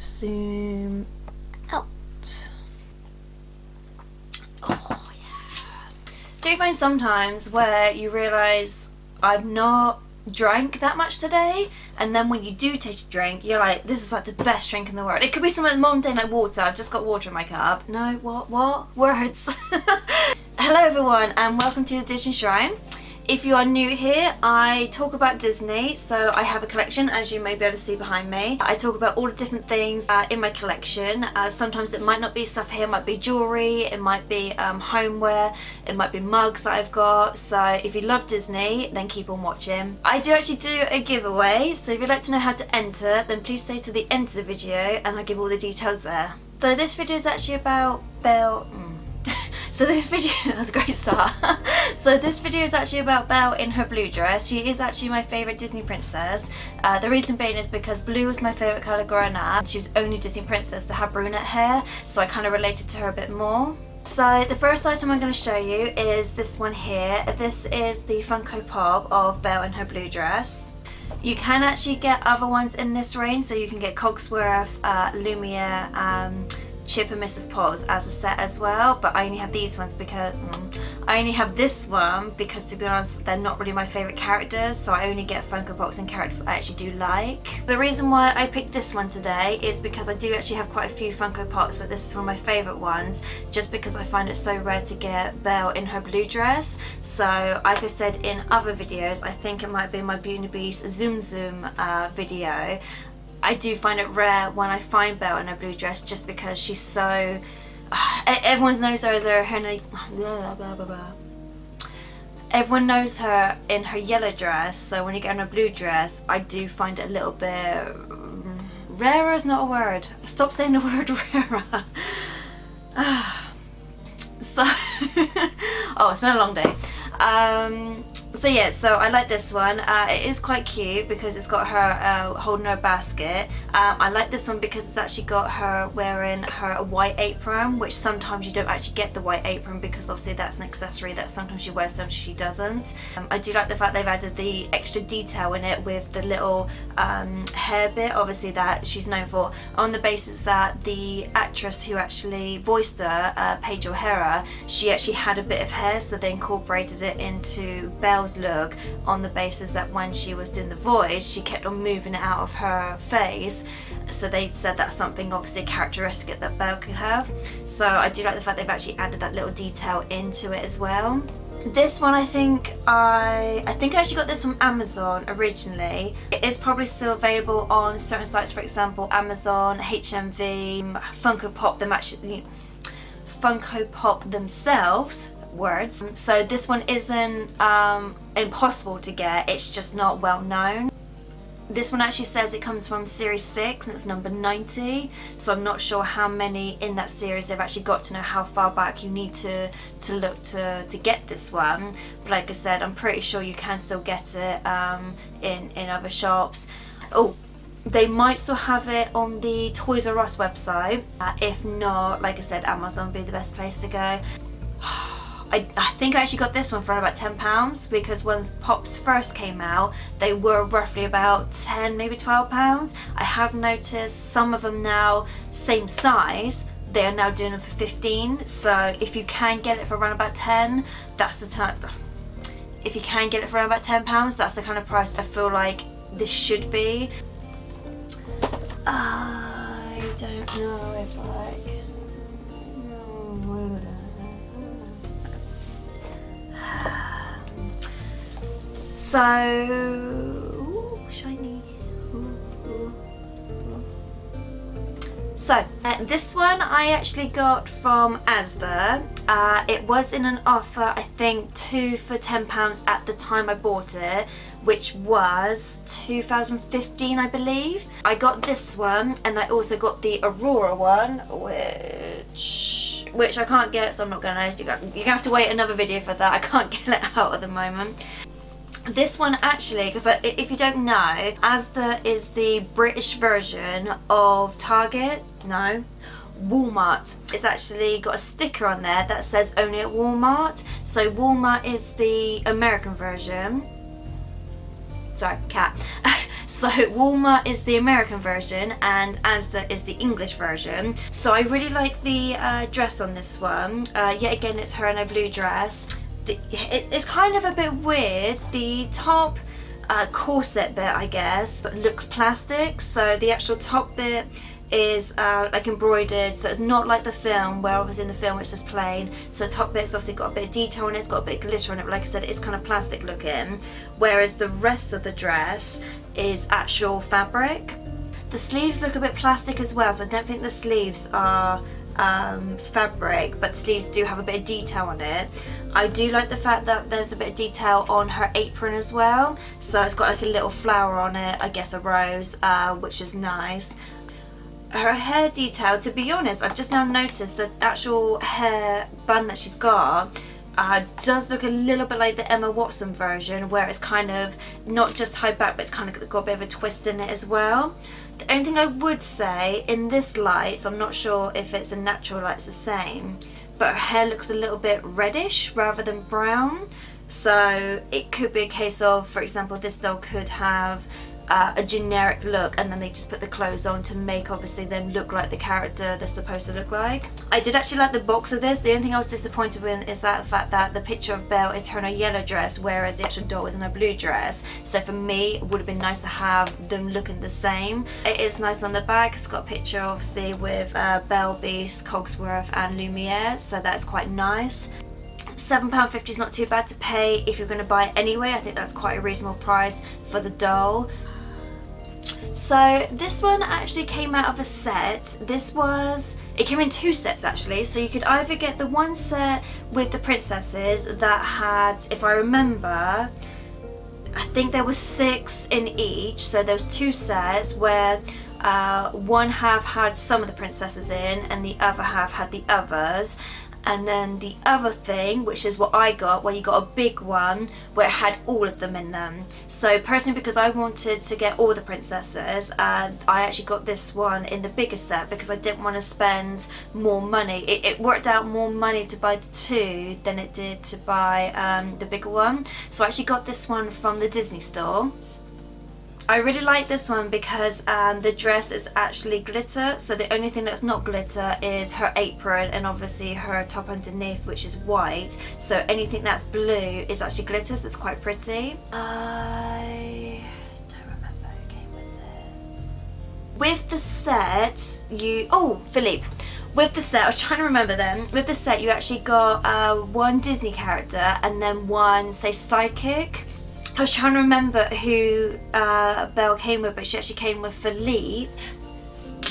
zoom out. Oh yeah. Do you find sometimes where you realise I've not drank that much today and then when you do take a drink you're like this is like the best drink in the world. It could be something mundane like water. I've just got water in my cup. No what what? Words. Hello everyone and welcome to the Disney Shrine if you are new here, I talk about Disney, so I have a collection as you may be able to see behind me. I talk about all the different things uh, in my collection. Uh, sometimes it might not be stuff here, it might be jewellery, it might be um, homeware, it might be mugs that I've got. So if you love Disney, then keep on watching. I do actually do a giveaway, so if you'd like to know how to enter, then please stay to the end of the video and I'll give all the details there. So this video is actually about Belle... So this video, that's a great start. so this video is actually about Belle in her blue dress. She is actually my favourite Disney princess. Uh, the reason being is because blue was my favourite colour growing up. She was only Disney princess to have brunette hair, so I kind of related to her a bit more. So the first item I'm going to show you is this one here. This is the Funko Pop of Belle in her blue dress. You can actually get other ones in this range, so you can get Cogsworth, uh, Lumiere, um, Chip and Mrs. Potts as a set as well but I only have these ones because mm, I only have this one because to be honest they're not really my favourite characters so I only get Funko Pops and characters I actually do like. The reason why I picked this one today is because I do actually have quite a few Funko Pops but this is one of my favourite ones just because I find it so rare to get Belle in her blue dress so like I said in other videos I think it might be my Beauty and the Beast Zoom Zoom uh, video I do find it rare when I find Belle in a blue dress just because she's so... Uh, everyone knows her as her... her blah, blah, blah, Everyone knows her in her yellow dress, so when you get in a blue dress, I do find it a little bit... Rarer is not a word. Stop saying the word rarer. so... oh, it's been a long day. Um, so yeah, so I like this one. Uh, it is quite cute because it's got her uh, holding her basket. Um, I like this one because it's actually got her wearing her white apron, which sometimes you don't actually get the white apron because obviously that's an accessory that sometimes she wears, sometimes she doesn't. Um, I do like the fact they've added the extra detail in it with the little um, hair bit, obviously that she's known for, on the basis that the actress who actually voiced her, uh, Paige O'Hara, she actually had a bit of hair, so they incorporated it into Belle's look on the basis that when she was doing the voice she kept on moving it out of her face. So they said that's something obviously characteristic that Belle could have. So I do like the fact they've actually added that little detail into it as well. This one I think I I think I actually got this from Amazon originally. It is probably still available on certain sites for example Amazon, HMV, Funko Pop them actually Funko Pop themselves words. So this one isn't um, impossible to get, it's just not well known. This one actually says it comes from series 6 and it's number 90 so I'm not sure how many in that series they've actually got to know how far back you need to to look to, to get this one but like I said I'm pretty sure you can still get it um, in, in other shops. Oh they might still have it on the Toys R Us website uh, if not like I said Amazon would be the best place to go. I, I, think I actually got this one for about £10 because when Pops first came out they were roughly about 10 maybe £12. I have noticed some of them now same size. They are now doing them for 15 so if you can get it for around about 10 that's the time if you can get it for around about £10 that's the kind of price I feel like this should be. I don't know if I So, ooh, shiny. So, uh, this one I actually got from Asda. Uh, it was in an offer, I think, two for £10 at the time I bought it, which was 2015, I believe. I got this one, and I also got the Aurora one, which which I can't get so I'm not gonna you're gonna have to wait another video for that I can't get it out at the moment this one actually, because if you don't know, Asda is the British version of Target. No. Walmart. It's actually got a sticker on there that says only at Walmart. So Walmart is the American version. Sorry, cat. So Walmart is the American version and Asda is the English version. So I really like the uh, dress on this one. Uh, yet again, it's her in a blue dress. It's kind of a bit weird. The top uh, corset bit, I guess, but looks plastic. So the actual top bit is uh, like embroidered so it's not like the film where obviously in the film it's just plain so the top bit's obviously got a bit of detail on it, it's got a bit of glitter on it but like I said it's kind of plastic looking whereas the rest of the dress is actual fabric. The sleeves look a bit plastic as well so I don't think the sleeves are um, fabric but the sleeves do have a bit of detail on it. I do like the fact that there's a bit of detail on her apron as well. So it's got like a little flower on it, I guess a rose uh, which is nice. Her hair detail, to be honest, I've just now noticed the actual hair bun that she's got uh, does look a little bit like the Emma Watson version where it's kind of not just tied back but it's kind of got a bit of a twist in it as well. The only thing I would say in this light, so I'm not sure if it's a natural light, it's the same, but her hair looks a little bit reddish rather than brown. So it could be a case of, for example, this doll could have uh, a generic look and then they just put the clothes on to make obviously them look like the character they're supposed to look like. I did actually like the box of this. The only thing I was disappointed with is that the fact that the picture of Belle is her in a yellow dress whereas the actual doll is in a blue dress. So for me it would have been nice to have them looking the same. It is nice on the back. It's got a picture obviously with uh, Belle, Beast, Cogsworth and Lumiere so that's quite nice. £7.50 is not too bad to pay if you're going to buy it anyway. I think that's quite a reasonable price for the doll. So this one actually came out of a set. This was, it came in two sets actually. So you could either get the one set with the princesses that had, if I remember, I think there was six in each. So there was two sets where uh, one half had some of the princesses in and the other half had the others and then the other thing which is what I got where you got a big one where it had all of them in them. So personally because I wanted to get all the princesses uh, I actually got this one in the bigger set because I didn't want to spend more money. It, it, worked out more money to buy the two than it did to buy um, the bigger one. So I actually got this one from the Disney store I really like this one because um, the dress is actually glitter so the only thing that's not glitter is her apron and obviously her top underneath which is white so anything that's blue is actually glitter so it's quite pretty. I don't remember with the set you, oh Philippe with the set, I was trying to remember them, with the set you actually got uh, one Disney character and then one, say, sidekick. I was trying to remember who uh, Belle came with, but she actually came with Philippe,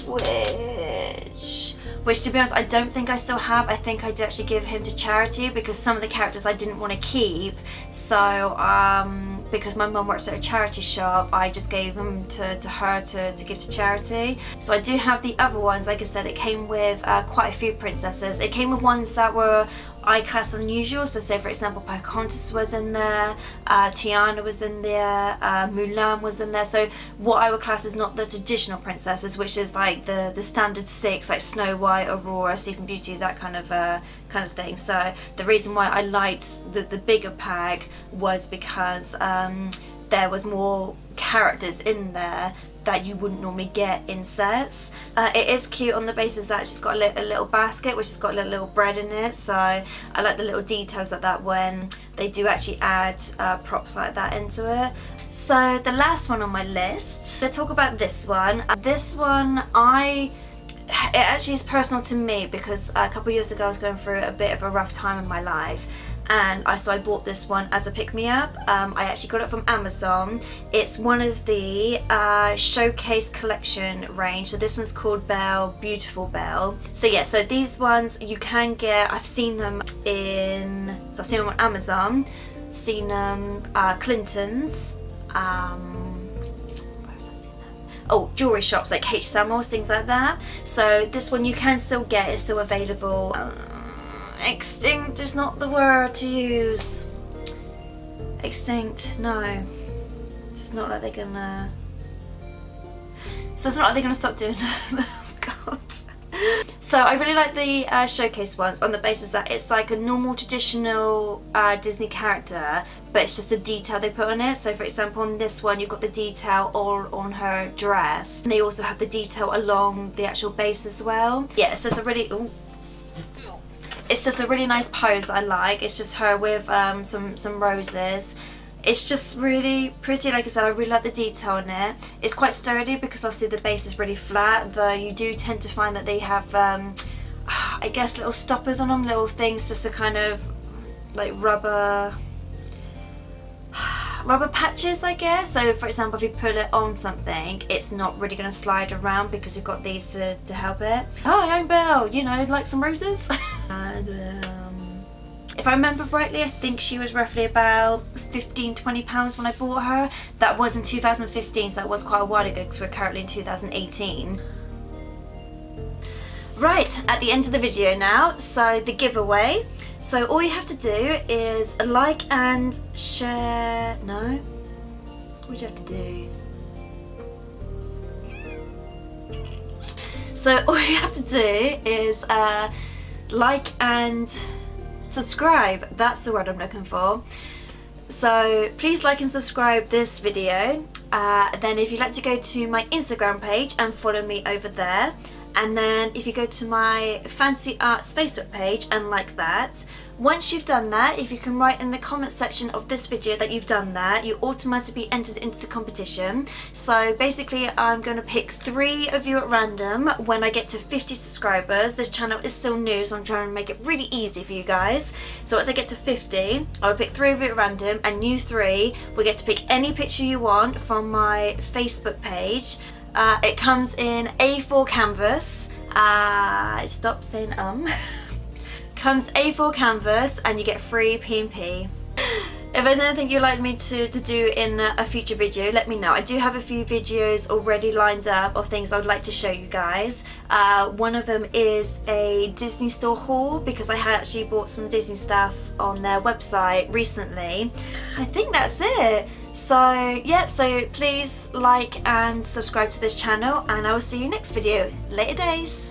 which, which to be honest, I don't think I still have. I think I did actually give him to charity because some of the characters I didn't want to keep. So, um, because my mum works at a charity shop, I just gave them to, to her to, to give to charity. So I do have the other ones, like I said, it came with uh, quite a few princesses. It came with ones that were I-class unusual. So say for example Pocahontas was in there, uh, Tiana was in there, uh, Mulan was in there. So what I would class is not the traditional princesses, which is like the the standard six, like Snow White, Aurora, Sleeping Beauty, that kind of uh, kind of thing. So the reason why I liked the the bigger pack was because um, there was more characters in there that you wouldn't normally get in sets. Uh, it is cute on the basis that she's got a, li a, little basket which has got a little, little, bread in it so I like the little details like that when they do actually add uh, props like that into it. So the last one on my list, to talk about this one. Uh, this one I it actually is personal to me because a couple years ago I was going through a bit of a rough time in my life and I, so I bought this one as a pick-me-up. Um, I actually got it from Amazon. It's one of the uh, Showcase Collection range. So this one's called Belle, Beautiful Belle. So yeah, so these ones you can get, I've seen them in, so I've seen them on Amazon, seen them uh, Clinton's, um, oh jewelry shops like H Samuels things like that so this one you can still get it's still available Extinct is not the word to use. Extinct, no. It's not like they're gonna... So it's not like they're gonna stop doing them. oh god. So I really like the uh, showcase ones on the basis that it's like a normal traditional uh, Disney character but it's just the detail they put on it. So for example on this one you've got the detail all on her dress and they also have the detail along the actual base as well. Yeah so it's a really... Ooh, it's just a really nice pose that I like. It's just her with um, some, some roses. It's just really pretty, like I said, I really like the detail in it. It's quite sturdy because obviously the base is really flat, though you do tend to find that they have, um, I guess, little stoppers on them, little things just to kind of, like rubber, rubber patches I guess so for example if you put it on something it's not really going to slide around because you've got these to, to help it. Hi I'm Belle, you know like some roses? um, if I remember rightly I think she was roughly about 15 20 pounds when I bought her. That was in 2015 so that was quite a while ago because we're currently in 2018. Right, at the end of the video now, so the giveaway. So all you have to do is like and share, no? What do you have to do? So all you have to do is uh, like and subscribe, that's the word I'm looking for. So please like and subscribe this video. Uh, then if you'd like to go to my Instagram page and follow me over there and then if you go to my Fantasy Arts Facebook page and like that once you've done that, if you can write in the comment section of this video that you've done that, you automatically entered into the competition. So basically I'm going to pick three of you at random when I get to 50 subscribers. This channel is still new so I'm trying to make it really easy for you guys. So once I get to 50, I'll pick three of you at random and you three will get to pick any picture you want from my Facebook page. Uh, it comes in A4 canvas. Uh, stop saying um. comes A4 canvas and you get free P&P. If there's anything you'd like me to, to do in a future video, let me know. I do have a few videos already lined up of things I would like to show you guys. Uh, one of them is a Disney store haul because I had actually bought some Disney stuff on their website recently. I think that's it. So yeah, so please like and subscribe to this channel and I will see you next video. Later days.